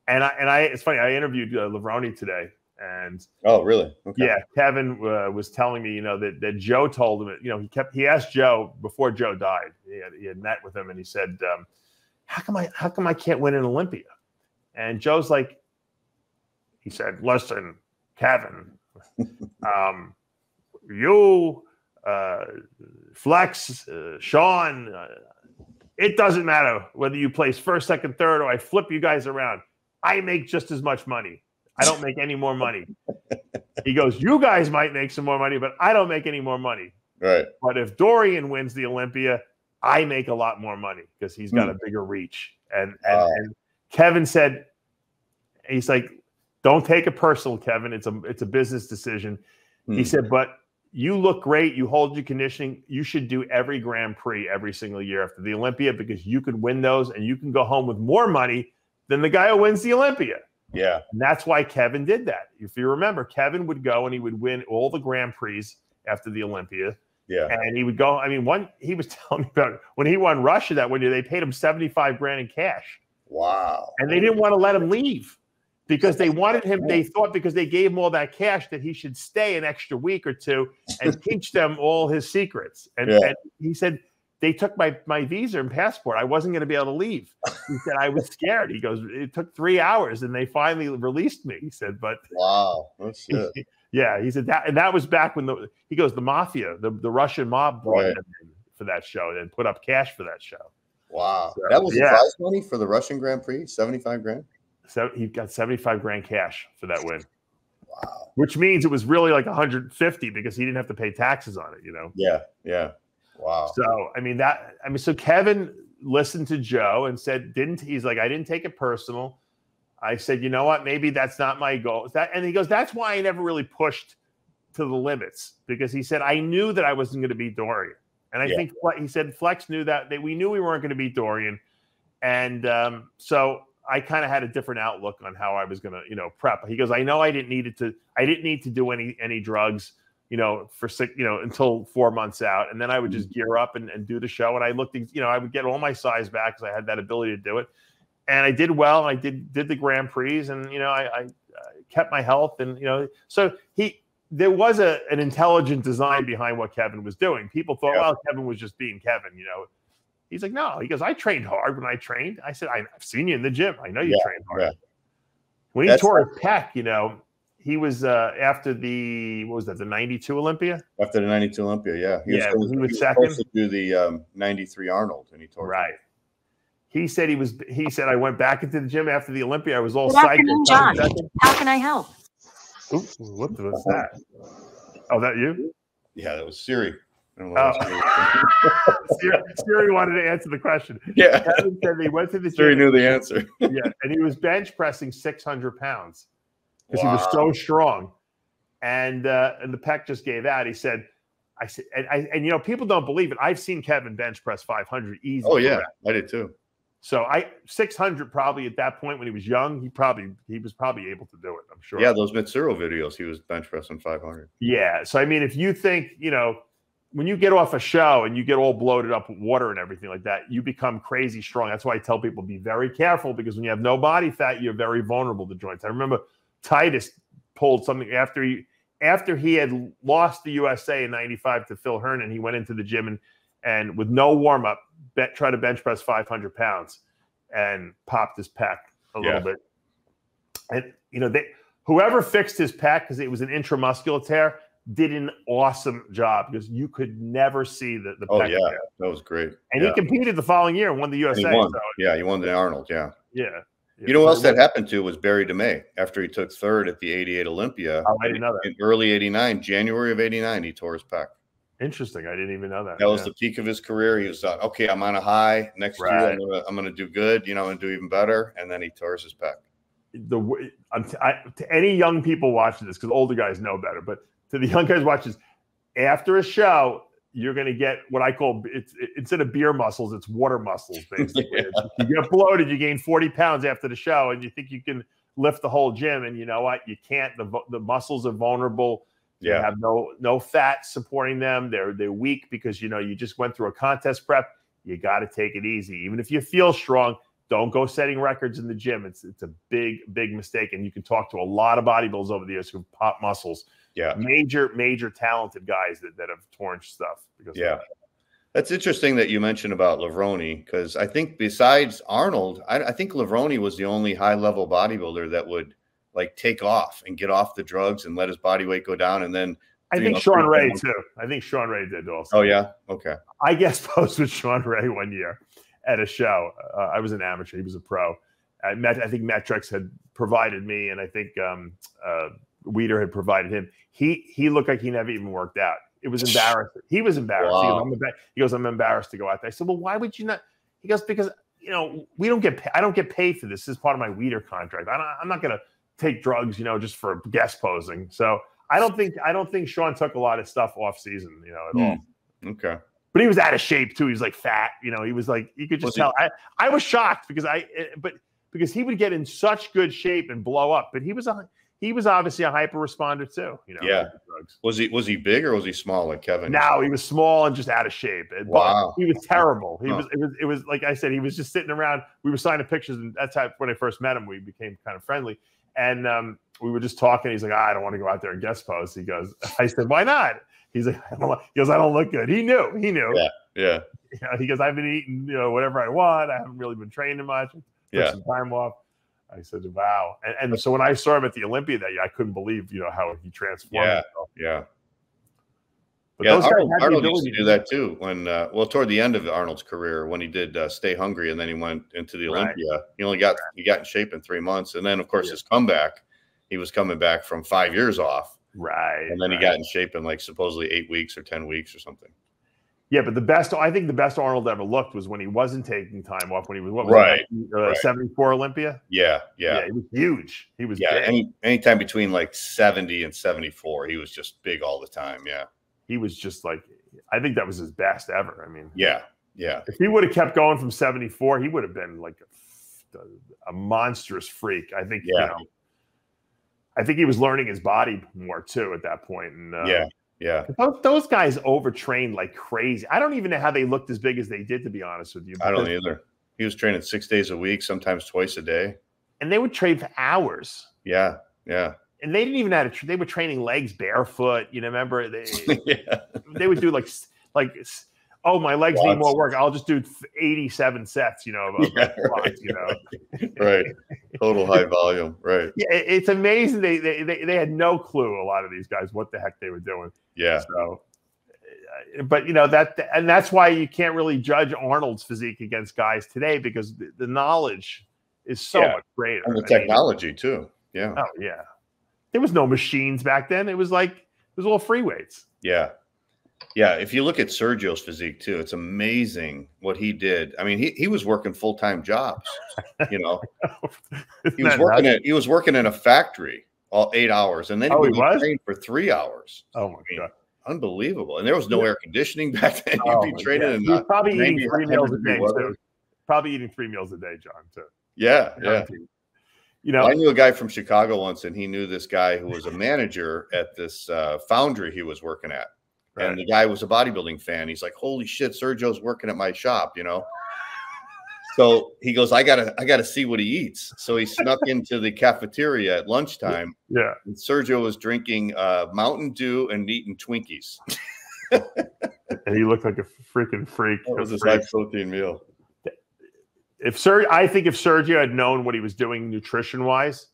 And I and I it's funny. I interviewed uh, Levrone today, and oh really? Okay. Yeah. Kevin uh, was telling me, you know, that that Joe told him. You know, he kept he asked Joe before Joe died. He had, he had met with him, and he said, um, "How come I how come I can't win an Olympia?" And Joe's like, he said, "Listen, Kevin, um, you, uh, Flex, uh, Sean, uh, it doesn't matter whether you place first, second, third, or I flip you guys around. I make just as much money. I don't make any more money." he goes, "You guys might make some more money, but I don't make any more money." Right. But if Dorian wins the Olympia, I make a lot more money because he's got mm. a bigger reach. And and, uh, and Kevin said, he's like, don't take it personal, Kevin. It's a it's a business decision. Hmm. He said, but you look great. You hold your conditioning. You should do every Grand Prix every single year after the Olympia because you could win those and you can go home with more money than the guy who wins the Olympia. Yeah. And that's why Kevin did that. If you remember, Kevin would go and he would win all the Grand Prix after the Olympia. Yeah. And he would go. I mean, one he was telling me about when he won Russia that one year, they paid him 75 grand in cash. Wow. And they didn't want to let him leave because they wanted him. They thought because they gave him all that cash that he should stay an extra week or two and teach them all his secrets. And, yeah. and, he said they took my my visa and passport. I wasn't going to be able to leave. He said I was scared. He goes, it took three hours and they finally released me. He said, but wow, yeah. He said that, and that was back when the he goes the mafia, the the Russian mob brought right. him for that show and put up cash for that show. Wow, so, that was yeah. prize money for the Russian Grand Prix, seventy five grand. So he got 75 grand cash for that win. Wow. Which means it was really like 150 because he didn't have to pay taxes on it, you know? Yeah. Yeah. Wow. So, I mean, that, I mean, so Kevin listened to Joe and said, didn't, he's like, I didn't take it personal. I said, you know what? Maybe that's not my goal. That, and he goes, that's why I never really pushed to the limits because he said, I knew that I wasn't going to beat Dorian. And I yeah. think he said Flex knew that, that we knew we weren't going to beat Dorian. And um, so I kind of had a different outlook on how I was going to, you know, prep. He goes, I know I didn't need it to, I didn't need to do any any drugs, you know, for six, you know, until four months out, and then I would just mm-hmm. gear up and, and do the show. And I looked, you know, I would get all my size back because I had that ability to do it, and I did well. I did did the Grand Prix, and you know, I, I, I kept my health, and you know, so he there was a an intelligent design behind what Kevin was doing. People thought, yeah. well, Kevin was just being Kevin, you know He's like, no. He goes, I trained hard when I trained. I said, I've seen you in the gym. I know you yeah, trained hard. Yeah. When he That's tore his pec, you know, he was uh after the what was that the 92 olympia? After the 92 olympia yeah. He yeah was, he was, he was second. to do the um, 93 arnold and he tore right. He said he was he said i went back into the gym after the olympia. I was all Good afternoon, john. how can i help? Oops, what was that? Oh that you? Yeah that was siri Oh. Siri, Siri wanted to answer the question. Yeah. Kevin said he went to the Siri knew the answer. yeah. And he was bench pressing 600 pounds because wow. he was so strong. And uh, and the pec just gave out. He said, I said, and, I, and you know, people don't believe it. I've seen Kevin bench press 500 easy. Oh, yeah. I did too. So I 600 probably at that point when he was young, he probably he was probably able to do it. I'm sure. Yeah, those Mitsuru videos, he was bench pressing 500. Yeah. So I mean, if you think you know when you get off a show and you get all bloated up with water and everything like that, you become crazy strong. That's why I tell people be very careful because when you have no body fat, you're very vulnerable to joints. I remember Titus pulled something after he after he had lost the USA in '95 to Phil Hernon. He went into the gym and and with no warm up, bet, try to bench press 500 pounds and popped his pec a yeah. little bit. And you know, they whoever fixed his pec because it was an intramuscular tear did an awesome job because you could never see the, the oh yeah. that was great. And yeah. he competed the following year and won the USA won. So, yeah he won the Arnold yeah. Yeah you know what else that happened to was Berry De Mey after he took third at the 88 Olympia oh, I didn't know that. in early 89 January of 89 he tore his pec. Interesting I didn't even know that that was the peak of his career. He was uh, okay I'm on a high. Next right. year I'm gonna, I'm gonna do good you know and do even better. And then he tore his pec. The I'm t- I, to any young people watching this because older guys know better but to the young guys watches after a show you're going to get what I call it's it, instead of beer muscles, it's water muscles. Basically, yeah. you get bloated, you gain 40 pounds after the show, and you think you can lift the whole gym, and you know what? You can't. The the muscles are vulnerable. Yeah. They have no no fat supporting them. They're they're weak because you know you just went through a contest prep. You got to take it easy. Even if you feel strong, don't go setting records in the gym. It's it's a big big mistake. And you can talk to a lot of bodybuilders over the years who pop muscles yeah. Major, major talented guys that, that have torn stuff. Because yeah. That. That's interesting that you mentioned about Levrone because I think besides Arnold, I, I think Levrone was the only high level bodybuilder that would like take off and get off the drugs and let his body weight go down. And then I think know, Shawn Ray too. I think Shawn Ray did also. Oh yeah, okay. I guest posed with Shawn Ray one year at a show. Uh, I was an amateur; he was a pro. I, met, I think Met-Rx had provided me, and I think um, uh, Weider had provided him. He he looked like he never even worked out. It was embarrassing. He was embarrassed. Wow. He, goes, I'm, he, goes, I'm embarrassed to go out there. I said, well, why would you not? He goes, because you know we don't get pay- I don't get paid for this. This is part of my Weider contract. I am not going to take drugs, you know, just for guest posing. So I don't think I don't think Shawn took a lot of stuff off season, you know, at mm. all. Okay. But he was out of shape too. He was like fat, you know. He was like you could just was tell. He- I I was shocked because I eh, but because he would get in such good shape and blow up. But he was a he was obviously a hyper responder too. You know, yeah. Was he was he big or was he small like Kevin? No, he was small and just out of shape. Wow. He was terrible. He huh. was it was it was like I said, he was just sitting around. We were signing pictures, and that's how when I first met him, we became kind of friendly. And um, we were just talking. He's like, ah, I don't want to go out there and guest post. He goes, I said, why not? He's like, I don't, he goes, I don't look good. He knew. He knew. Yeah. Yeah. You know, he goes, I've been eating, you know, whatever I want. I haven't really been training much. Took yeah. some time off. I said, "Wow!" And, and, so when I saw him at the Olympia that year, I couldn't believe you know how he transformed. Yeah, himself. yeah. But yeah, Arnold, Arnold used to do that too. When uh, well, toward the end of Arnold's career, when he did uh, Stay Hungry, and then he went into the Olympia. Right. He only got he got in shape in three months, and then of course yeah. his comeback. He was coming back from five years off, right? And then right. he got in shape in like supposedly eight weeks or ten weeks or something. Yeah, but the best I think the best Arnold ever looked was when he wasn't taking time off when he was what was right, uh, right. 74 Olympia. Yeah, yeah, yeah, he was huge. He was yeah. Big. Any anytime between like 70 and 74, he was just big all the time. Yeah, he was just like I think that was his best ever. I mean, yeah, yeah. If he would have kept going from 74, he would have been like a, a monstrous freak. I think. Yeah. You know, I think he was learning his body more too at that point. And uh, yeah, yeah. Those, those guys overtrained like crazy. I don't even know how they looked as big as they did, to be honest with you. I don't either. He was training six days a week, sometimes twice a day. And they would train for hours. Yeah. Yeah. And they didn't even have to, they were training legs barefoot. You know, remember they, yeah. they would do like, like, oh, my legs Lots. need more work. I'll just do 87 sets, you know, of, yeah, right. you know. right. Total high volume. Right. Yeah. It's amazing. They, they, they, they had no clue, a lot of these guys, what the heck they were doing. Yeah. So, uh, but you know that, and that's why you can't really judge Arnold's physique against guys today because the, the knowledge is so yeah. much greater. And the technology I mean, too. Yeah. Oh yeah. There was no machines back then. It was like it was all free weights. Yeah. Yeah, if you look at Sergio's physique too, it's amazing what he did. I mean, he, he was working full time jobs. You know, he was working at he was working in a factory all eight hours, and then oh, he was train for three hours. Oh my I mean, god, unbelievable! And there was no air conditioning back then. Oh, You'd be training, he probably eating three meals a day too. Probably eating three meals a day, John. Too. Yeah, yeah. You know, I knew a guy from Chicago once, and he knew this guy who was a manager at this uh, foundry he was working at. Right. And the guy was a bodybuilding fan. He's like, "Holy shit, Sergio's working at my shop," you know. So he goes, I gotta, I gotta see what he eats. So he snuck into the cafeteria at lunchtime. Yeah. And Sergio was drinking uh, Mountain Dew and eating Twinkies. and he looked like a freaking freak. It was his high protein meal. If Sergio, I think if Sergio had known what he was doing nutrition wise,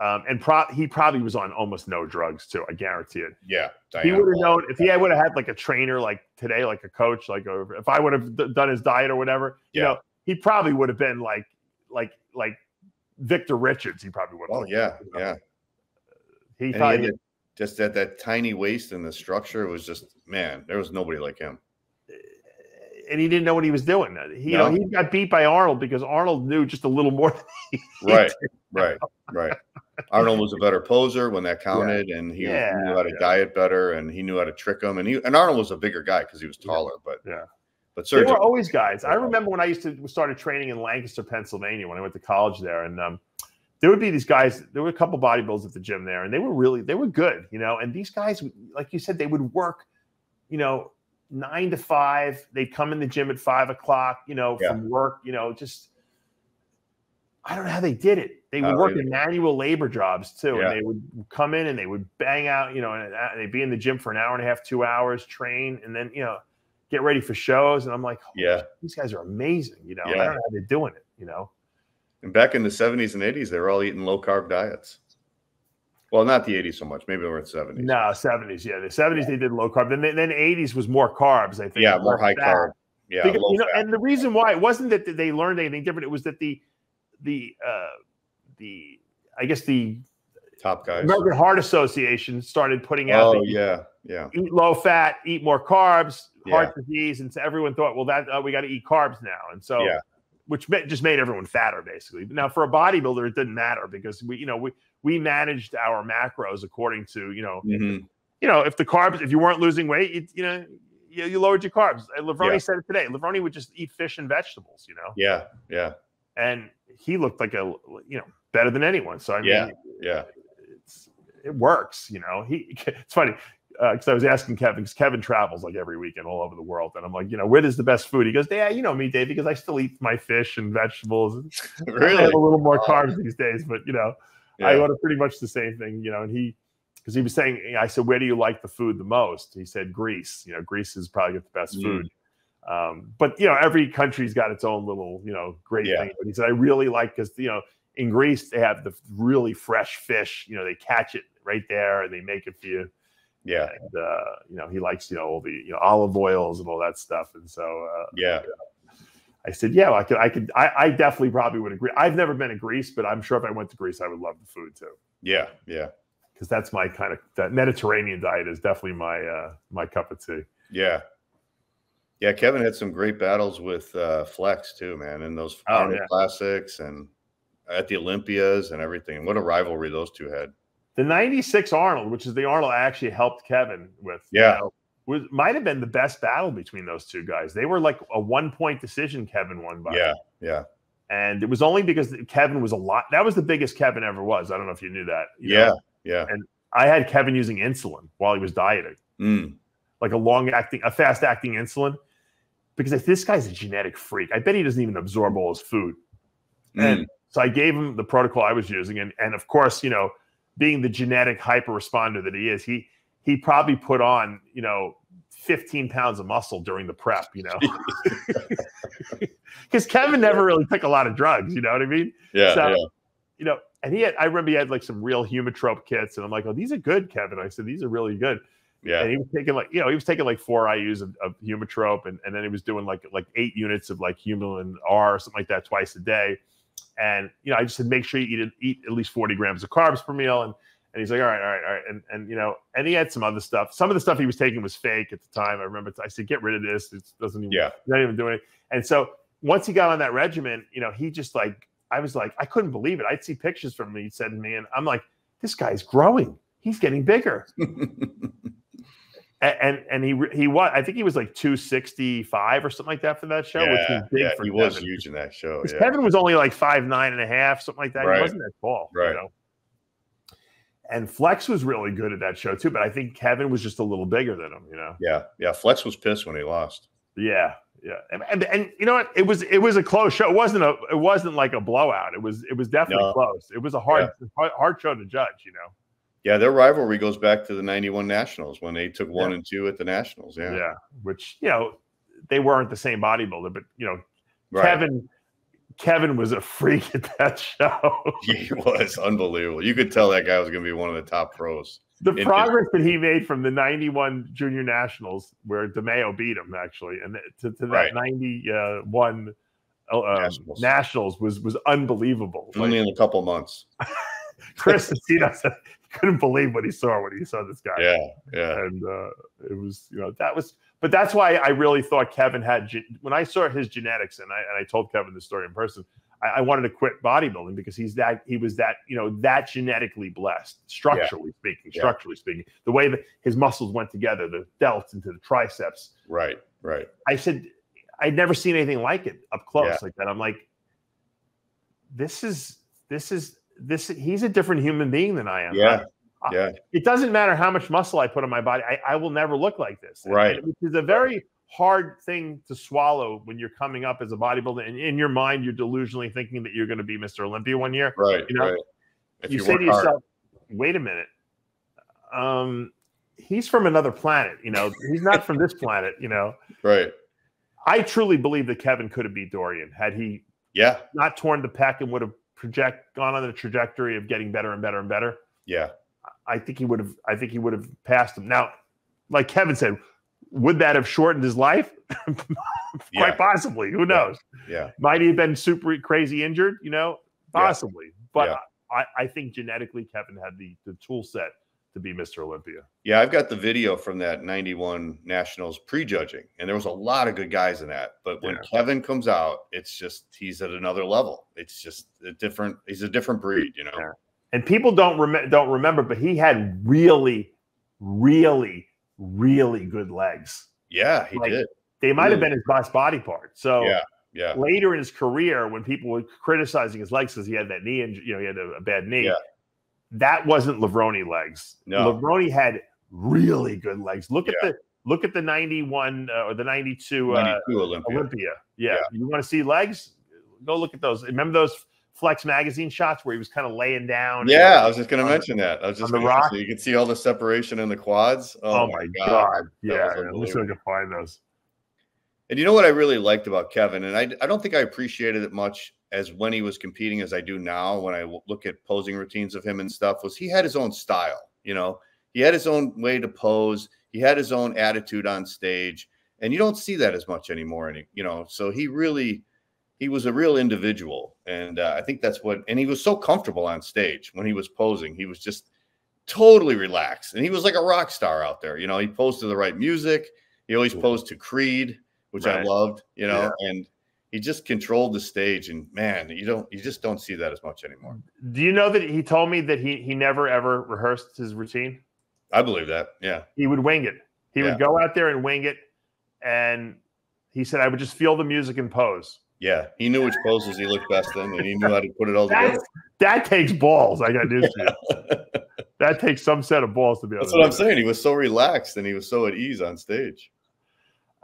um, and pro- he probably was on almost no drugs too. I guarantee it. Yeah, Diana he would have known if he would have had like a trainer like today, like a coach, like if I would have d- done his diet or whatever. Yeah. You know, he probably would have been like like like Victor Richards. He probably would. have. Oh yeah, you know? yeah. He thought he just that that tiny waist and the structure was just man. There was nobody like him. and he didn't know what he was doing. He, no. you know, he got beat by Arnold because Arnold knew just a little more. right, right, right. Arnold was a better poser when that counted, yeah. and he, yeah, knew how to yeah. diet better, and he knew how to trick him. And he and Arnold was a bigger guy because he was taller, but yeah. But Sergio, they were always guys. I remember when I used to started training in Lancaster, Pennsylvania, when I went to college there, and um, there would be these guys. There were a couple bodybuilders at the gym there, and they were really they were good, you know. And these guys, like you said, they would work, you know, nine to five. They'd come in the gym at five o'clock, you know, yeah. from work, you know, just I don't know how they did it. They would work in manual labor jobs too, yeah. and they would come in and they would bang out, you know, and they'd be in the gym for an hour and a half, two hours, train, and then you know, get ready for shows. And I'm like, yeah, these guys are amazing. You know, yeah. I don't know how they're doing it. You know, and back in the 70s and 80s, they were all eating low carb diets. Well, not the 80s so much. Maybe they were in 70s. No, 70s. Yeah, the 70s they did low carb. Then then 80s was more carbs. I think. Yeah, more, high fat. carb. Yeah, because, you know, fat. and the reason why it wasn't that they learned anything different. It was that the the uh, the I guess the top guys American Heart Association started putting out. Oh yeah, yeah. Eat low fat, eat more carbs, heart disease, and so everyone thought, well, that uh, we got to eat carbs now, and so yeah. which just made everyone fatter basically. Now for a bodybuilder, it didn't matter because we, you know, we we managed our macros according to you know, mm-hmm. you know, if the carbs, if you weren't losing weight, you, you know. You, you lowered your carbs. Levrone yeah. said it today. Levrone would just eat fish and vegetables, you know. Yeah, yeah. And he looked like a you know better than anyone. So I mean, yeah, yeah, it works. You know, he. It's funny because uh, I was asking Kevin because Kevin travels like every weekend all over the world, and I'm like, you know, where is the best food? He goes, yeah, you know me, Dave, because I still eat my fish and vegetables. really, I have a little more carbs these days, but you know, yeah. I order pretty much the same thing. You know, and he. Because he was saying, I said, "Where do you like the food the most?" He said, "Greece." You know, Greece is probably the best mm. food. Um, but you know, every country's got its own little, you know, great yeah. thing. But he said, I really like because you know, in Greece they have the really fresh fish. You know, they catch it right there and they make it for you. Yeah, and uh, you know, he likes you know all the you know olive oils and all that stuff. And so uh, yeah. I said, yeah, well, I could, I could, I, I definitely probably would agree. I've never been to Greece, but I'm sure if I went to Greece, I would love the food too. Yeah, yeah, because that's my kind of that Mediterranean diet is definitely my uh my cup of tea. Yeah, yeah, Kevin had some great battles with uh, Flex too, man, in those oh, yeah. classics and at the Olympias and everything. What a rivalry those two had. The '96 Arnold, which is the Arnold I actually helped Kevin with, yeah, you know, was might have been the best battle between those two guys. They were like a one point decision. Kevin won by. Yeah, yeah. And it was only because Kevin was a lot. That was the biggest Kevin ever was. I don't know if you knew that. You yeah, know? yeah. And I had Kevin using insulin while he was dieting, mm. like a long acting, a fast acting insulin because if this guy's a genetic freak, I bet he doesn't even absorb all his food. Mm. And so I gave him the protocol I was using, and and of course, you know, being the genetic hyper responder that he is, he he probably put on you know 15 pounds of muscle during the prep, you know, because Kevin never really took a lot of drugs, you know what I mean? Yeah, so, yeah. You know, and he had, I remember he had like some real Humatrope kits, and I'm like, oh, these are good, Kevin. I said, these are really good. Yeah. And he was taking like, you know, he was taking like four IUs of, of Humatrope and, and then he was doing like like eight units of like Humulin R or something like that twice a day. And you know, I just said make sure you eat eat at least 40 grams of carbs per meal. And and he's like, all right, all right, all right. And and you know, and he had some other stuff. Some of the stuff he was taking was fake at the time. I remember I said, get rid of this. It doesn't even yeah, not even doing it. And so once he got on that regimen, you know, he just like I was like, I couldn't believe it. I'd see pictures from me. He said to me, and I'm like, this guy's growing. He's getting bigger. and and he he was I think he was like 265 or something like that for that show, yeah, which was big yeah, for he Kevin. was huge in that show. Yeah. Kevin was only like five nine and a half, something like that. Right. He wasn't that tall, right? You know? And Flex was really good at that show too, but I think Kevin was just a little bigger than him, you know. Yeah, yeah. Flex was pissed when he lost. Yeah, yeah, and, and, and you know what? It was it was a close show. It wasn't a it wasn't like a blowout. It was it was definitely no. close. It was a hard hard, hard show to judge, you know. Yeah, their rivalry goes back to the 91 Nationals when they took one yeah. and two at the Nationals. Yeah. Yeah. Which, you know, they weren't the same bodybuilder, but, you know, right. Kevin. Kevin was a freak at that show. he was unbelievable. You could tell that guy was going to be one of the top pros. The progress his- that he made from the 91 Junior Nationals, where DeMayo beat him, actually, and to, to that right. 91 uh, um, Nationals. Nationals. was was unbelievable. Only like, in a couple months. Chris Aceto said couldn't believe what he saw when he saw this guy. Yeah, yeah. And uh, it was, you know, that was. but that's why I really thought Kevin had when I saw his genetics, and I and I told Kevin the story in person. I, I wanted to quit bodybuilding because he's that he was that you know that genetically blessed, structurally yeah. speaking, structurally yeah. speaking, the way that his muscles went together, the delts into the triceps. Right, right. I said I'd never seen anything like it up close yeah. like that. I'm like, this is this is this. He's a different human being than I am. Yeah. yeah. It doesn't matter how much muscle I put on my body. I, I will never look like this. Right. Which is a very hard thing to swallow when you're coming up as a bodybuilder and in your mind you're delusionally thinking that you're going to be Mr. Olympia one year. Right. You know, right. you, you say to yourself, hard. wait a minute. Um, he's from another planet, you know, he's not from this planet, you know. Right. I truly believe that Kevin could have beat Dorian had he yeah not torn the pec and would have project gone on the trajectory of getting better and better and better. Yeah. I think he would have I think he would have passed him. Now, like Kevin said, would that have shortened his life? Quite yeah. possibly. Who knows? Yeah. yeah. Might he have been super crazy injured? You know, possibly. Yeah. But I, I think genetically, Kevin had the the tool set to be Mr. Olympia. Yeah, I've got the video from that 91 Nationals prejudging, and there was a lot of good guys in that. But when Kevin comes out, it's just he's at another level. It's just a different. He's a different breed, you know. And people don't rem- don't remember, but he had really, really really good legs. Yeah, he like, did. They might really. have been his best body part. So yeah, yeah. Later in his career, when people were criticizing his legs because he had that knee injury, you know, he had a, a bad knee. Yeah. That wasn't Levrone legs. No, Levrone had really good legs. Look yeah. at the look at the 91 uh, or the 92, 92 uh, Olympia. Olympia. Yeah. yeah. You want to see legs? Go look at those. Remember those Flex magazine shots where he was kind of laying down. Yeah, I was just going to mention that. I was just the rock. You can see all the separation in the quads. Oh, oh my god! god. Yeah, I wish I could find those. And you know what I really liked about Kevin, and I, I don't think I appreciated it much as when he was competing as I do now when I look at posing routines of him and stuff was he had his own style. You know, he had his own way to pose. He had his own attitude on stage, and you don't see that as much anymore. Any, you know, so he really he was a real individual, and uh, I think that's what. And he was so comfortable on stage when he was posing. He was just totally relaxed, and he was like a rock star out there. You know, he posed to the right music. He always posed to Creed, which right. I loved. You know, yeah. and he just controlled the stage. And man, you don't, you just don't see that as much anymore. Do you know that he told me that he he never ever rehearsed his routine? I believe that. Yeah, he would wing it. He yeah. would go out there and wing it, and he said I would just feel the music and pose. Yeah, he knew which poses he looked best in, and he knew how to put it all together. that takes balls. I got news for you. that takes some set of balls to be able. That's what I'm saying. He was so relaxed and he was so at ease on stage.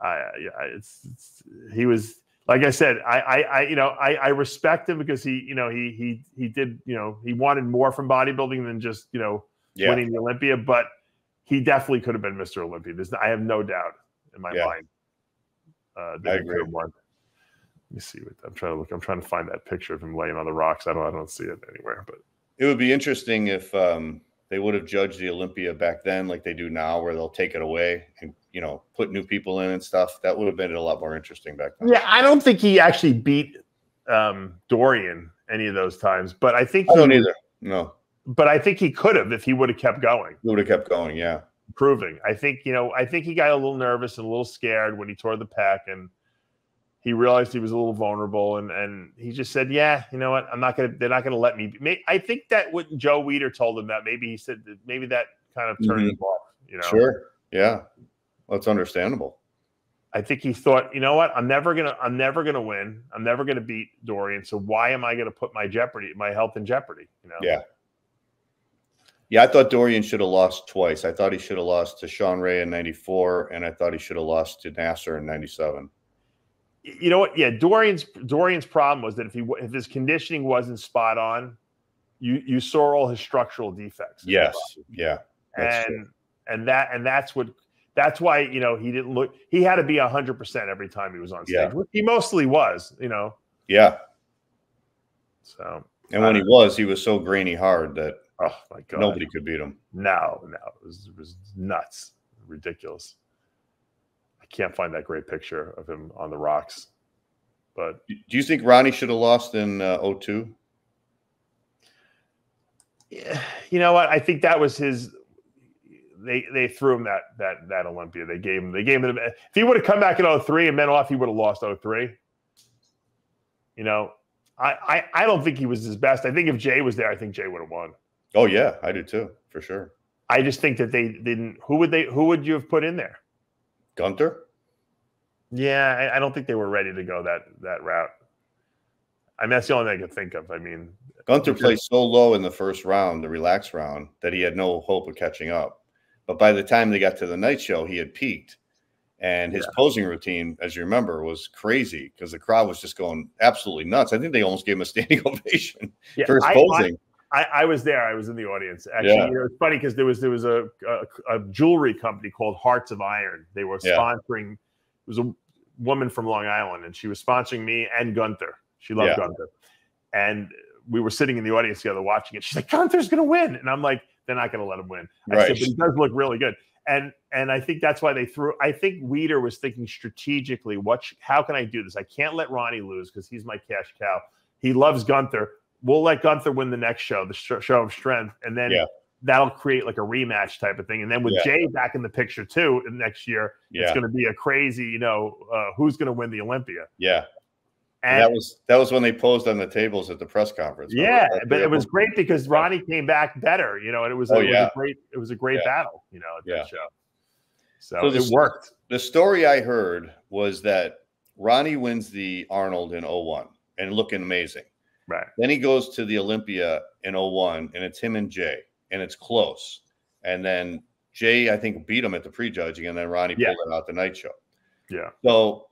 I yeah, it's, it's he was like I said. I I, I you know I, I respect him because he you know he he he did you know he wanted more from bodybuilding than just you know yeah. winning the Olympia, but he definitely could have been Mr. Olympia. There's I have no doubt in my yeah. mind. Uh, that I agree. Won. Let me see what I'm trying to look. I'm trying to find that picture of him laying on the rocks. I don't I don't see it anywhere, but it would be interesting if um, they would have judged the Olympia back then like they do now, where they'll take it away and you know put new people in and stuff. That would have been a lot more interesting back then. Yeah, I don't think he actually beat um, Dorian any of those times, but I think I don't either. No, but I think he could have if he would have kept going. He would have kept going. Yeah, improving. I think you know. I think he got a little nervous and a little scared when he tore the pec and he realized he was a little vulnerable and and he just said, "Yeah, you know what? I'm not gonna. They're not gonna let me." Be. I think that what Joe Weider told him that, maybe he said that maybe that kind of turned mm-hmm. him off. You know, sure, yeah, that's understandable. I think he thought, you know what? I'm never gonna. I'm never gonna win. I'm never gonna beat Dorian. So why am I gonna put my jeopardy, my health in jeopardy? You know? Yeah. Yeah, I thought Dorian should have lost twice. I thought he should have lost to Shawn Ray in '94, and I thought he should have lost to Nasser in '97 you know what? Yeah, Dorian's Dorian's problem was that if he if his conditioning wasn't spot on, you you saw all his structural defects. Yes, yeah, and true. and that and that's what that's why you know he didn't look. He had to be hundred percent every time he was on stage. Yeah. He mostly was, you know. Yeah. So and when he was, he was so grainy hard that oh my god, nobody could beat him. No, no, it was, it was nuts, ridiculous. I can't find that great picture of him on the rocks. But do you think Ronnie should have lost in uh, 02? Yeah, you know what? I think that was his they they threw him that that that Olympia. They gave him they gave him if he would have come back in 03 and meant off, he would have lost 03. You know, I, I I don't think he was his best. I think if Jay was there, I think Jay would have won. Oh yeah, I do too, for sure. I just think that they didn't. Who would they? Who would you have put in there? Gunter. Yeah, I, I don't think they were ready to go that that route. I mean, that's the only thing I could think of. I mean, Gunter played so low in the first round, the relaxed round, that he had no hope of catching up. But by the time they got to the night show, he had peaked. And his yeah. posing routine, as you remember, was crazy because the crowd was just going absolutely nuts. I think they almost gave him a standing ovation yeah, for his posing. I, I, was there. I was in the audience. Actually, yeah. know, it's funny because there was there was a, a, a, jewelry company called Hearts of Iron. They were sponsoring. It was a woman from Long Island, and she was sponsoring me and Gunter. She loved Gunter, and we were sitting in the audience together watching it. She's like, Gunter's going to win, and I'm like, they're not going to let him win. I right. said, but he does look really good and and I think that's why they threw. I think Weider was thinking strategically. What? How can I do this? I can't let Ronnie lose because he's my cash cow. He loves Gunter. We'll let Gunter win the next show, the show of strength, and then yeah. that'll create like a rematch type of thing. And then with yeah. Jay back in the picture too next year, yeah. it's going to be a crazy. You know, uh, who's going to win the Olympia? Yeah. And that was that was when they posed on the tables at the press conference. Yeah, but it was great because Ronnie came back better, you know, and it was, oh, it yeah. was a great it was a great yeah. battle, you know, at yeah. that show. So, so it worked. The story I heard was that Ronnie wins the Arnold in 01 and looking amazing. Right. Then he goes to the Olympia in 01 and it's him and Jay and it's close. And then Jay, I think, beat him at the prejudging and then Ronnie yeah. pulled it out the night show. Yeah. So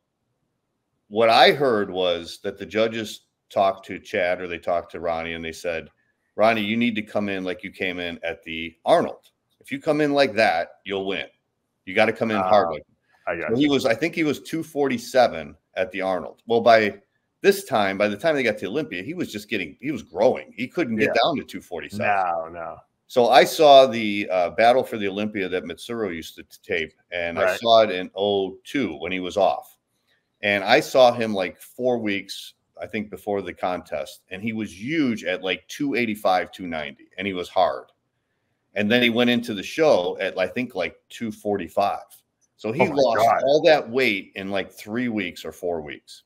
what I heard was that the judges talked to Chad or they talked to Ronnie and they said, Ronnie, you need to come in like you came in at the Arnold. If you come in like that, you'll win. You got to come in uh, hard. Like I got so he was, I think he was 247 at the Arnold. Well, by this time, by the time they got to Olympia, he was just getting, he was growing. He couldn't get yeah. down to 247. No, no. So I saw the uh, battle for the Olympia that Mitsuru used to tape, and right. I saw it in 02 when he was off. And I saw him like four weeks, I think, before the contest, and he was huge at like 285, 290, and he was hard. And then he went into the show at I think like 245. So he oh lost God. all that weight in like three weeks or four weeks.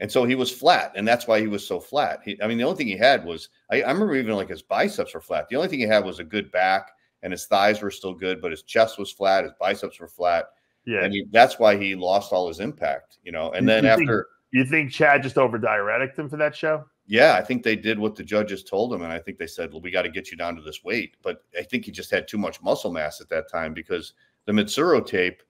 And so he was flat, and that's why he was so flat. He, I mean, the only thing he had was I, I remember even like his biceps were flat. The only thing he had was a good back, and his thighs were still good, but his chest was flat, his biceps were flat. Yeah, and he, that's why he lost all his impact, you know. And then you after, think, you think Chad just over diuretic him for that show? Yeah, I think they did what the judges told him, and I think they said, "Well, we got to get you down to this weight." But I think he just had too much muscle mass at that time because the Mitsuru tape,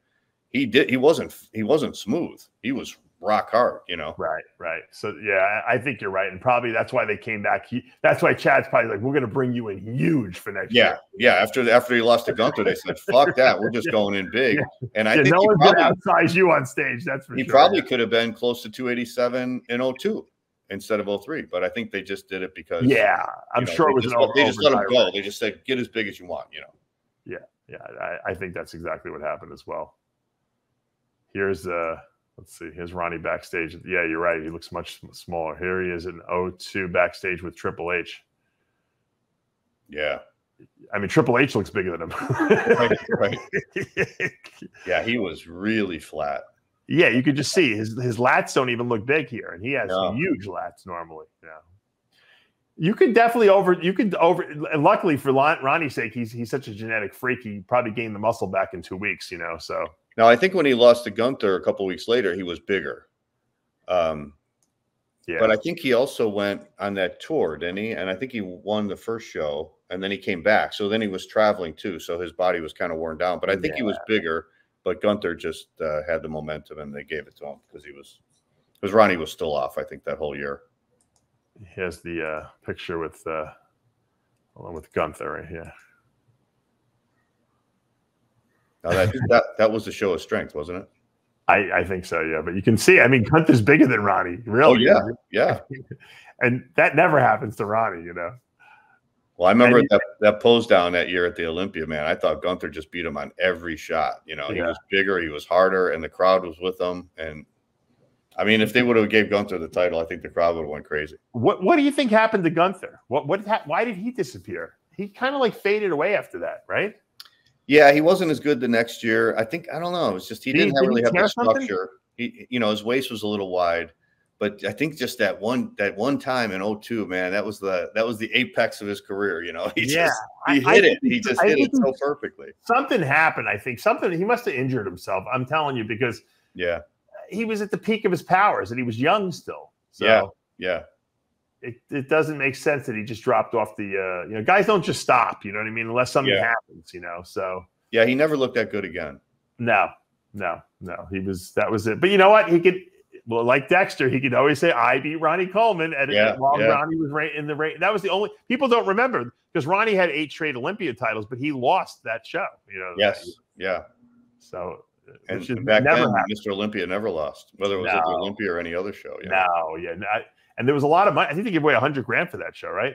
he did he wasn't he wasn't smooth. He was rock hard, you know. Right, right. So yeah, I think you're right, and probably that's why they came back. He, that's why Chad's probably like, "We're going to bring you in huge for next yeah, year." Yeah, yeah. After after he lost to Gunter, they said, "Fuck that, we're just yeah. going in big." And I yeah, think no one's going to outsize you on stage. That's for he sure. He probably could have been close to 287 in 02 instead of 03, but I think they just did it because yeah, I'm know, sure it was just, an they just let him go. They just said, "Get as big as you want," you know. Yeah, yeah, I, I think that's exactly what happened as well. Here's uh Let's see. Here's Ronnie backstage. Yeah, you're right. He looks much smaller. Here he is in 02 backstage with Triple H. Yeah. I mean, Triple H looks bigger than him. right, right. Yeah, he was really flat. Yeah, you could just see his his lats don't even look big here, and he has no. huge lats normally. Yeah, you could definitely over. You could over. And luckily for Ronnie's sake, he's he's such a genetic freak. He probably gained the muscle back in two weeks. You know, so now, I think when he lost to Gunter a couple weeks later, he was bigger. Um, yeah. But I think he also went on that tour, didn't he? And I think he won the first show and then he came back. So then he was traveling too. So his body was kind of worn down. But I think yeah. he was bigger. But Gunter just uh, had the momentum and they gave it to him because he was, because Ronnie was still off, I think, that whole year. He has the uh, picture with, uh, with Gunter right here. Now that, that that was the show of strength, wasn't it? I, I think so, yeah. But you can see, I mean, Gunter's bigger than Ronnie, really. Oh, yeah, yeah. and that never happens to Ronnie, you know. Well, I remember that, that pose down that year at the Olympia, man. I thought Gunter just beat him on every shot. You know, he was bigger, he was harder, and the crowd was with him. And I mean, if they would have gave Gunter the title, I think the crowd would have went crazy. What What do you think happened to Gunter? What What? Why did he disappear? He kind of like faded away after that, right? Yeah, he wasn't as good the next year. I think I don't know. It's just he did, not really have the structure. He, you know, his waist was a little wide, but I think just that one that one time in 02, man, that was the that was the apex of his career. You know, he yeah, just he I, hit I it. He just I hit it so perfectly. Something happened. I think something. He must have injured himself. I'm telling you because yeah, he was at the peak of his powers and he was young still. So, yeah, yeah it, it doesn't make sense that he just dropped off the uh, you know guys don't just stop you know what i mean unless something yeah. happens you know so yeah he never looked that good again no no no he was that was it but you know what he could well like dexter he could always say i beat ronnie coleman and yeah, while yeah. ronnie was right in the rate that was the only people don't remember because ronnie had eight straight olympia titles but he lost that show you know yes yeah so and back then, happened. Mr. Olympia never lost, whether it was no. at the Olympia or any other show. Yeah. No, yeah, no, and there was a lot of money. I think they gave away a hundred grand for that show, right?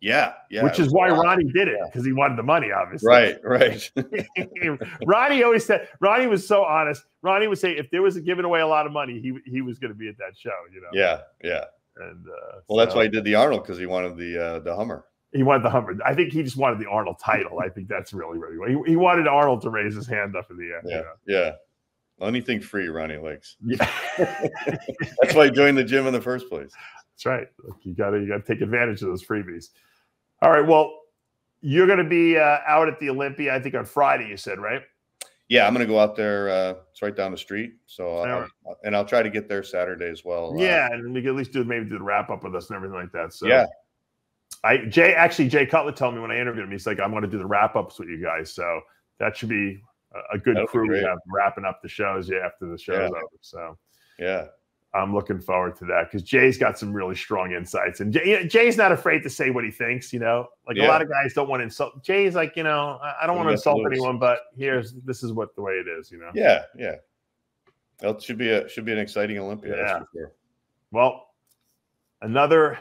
Yeah, yeah. Which is why Ronnie did it because he wanted the money, obviously. Right, right. Ronnie always said Ronnie was so honest. Ronnie would say if there was a giving away a lot of money, he he was going to be at that show. You know. Yeah, yeah. And uh, well, so, that's why he did the Arnold because he wanted the uh, the Hummer. He wanted the Hummer. I think he just wanted the Arnold title. I think that's really really. He, he wanted Arnold to raise his hand up in the air. Yeah, you know? yeah. Anything free, Ronnie likes. Yeah. that's why he joined the gym in the first place. That's right. You got to you got to take advantage of those freebies. All right. Well, you're going to be uh, out at the Olympia. I think on Friday. You said right. Yeah, I'm going to go out there. Uh, it's right down the street. So, I'll, and I'll try to get there Saturday as well. Uh, yeah, uh, and we can at least do maybe do the wrap up with us and everything like that. So yeah, I Jay actually Jay Cutler told me when I interviewed him, he's like, I'm going to do the wrap ups with you guys. So that should be a, a good That'll crew we have wrapping up the shows yeah, after the show's yeah. over. So yeah, I'm looking forward to that because Jay's got some really strong insights, and Jay, Jay's not afraid to say what he thinks. You know, like yeah. a lot of guys don't want to insult. Jay's like, you know, I, don't want to insult anyone, but here's this is what the way it is. You know. Yeah, yeah. It should be a should be an exciting Olympia. Yeah. Sure. Well, another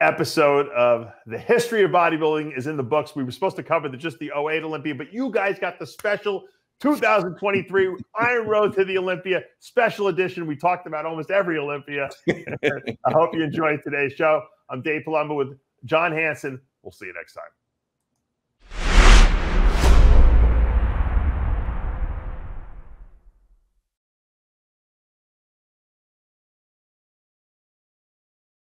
episode of the history of bodybuilding is in the books. We were supposed to cover the, just the 08 Olympia, but you guys got the special 2023 Iron Road to the Olympia special edition. We talked about almost every Olympia. I hope you enjoyed today's show. I'm Dave Palumbo with John Hansen. We'll see you next time.